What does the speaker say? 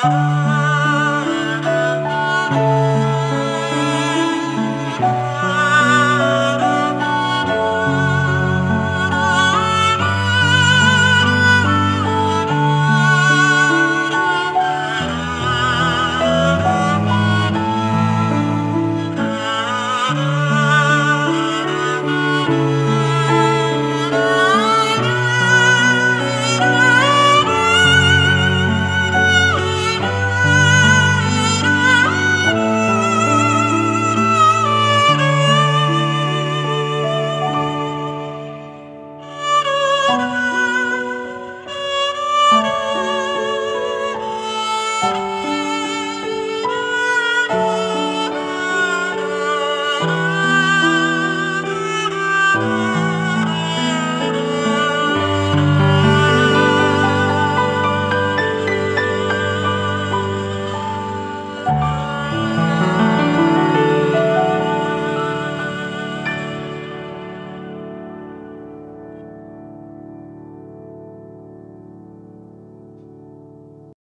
Oh.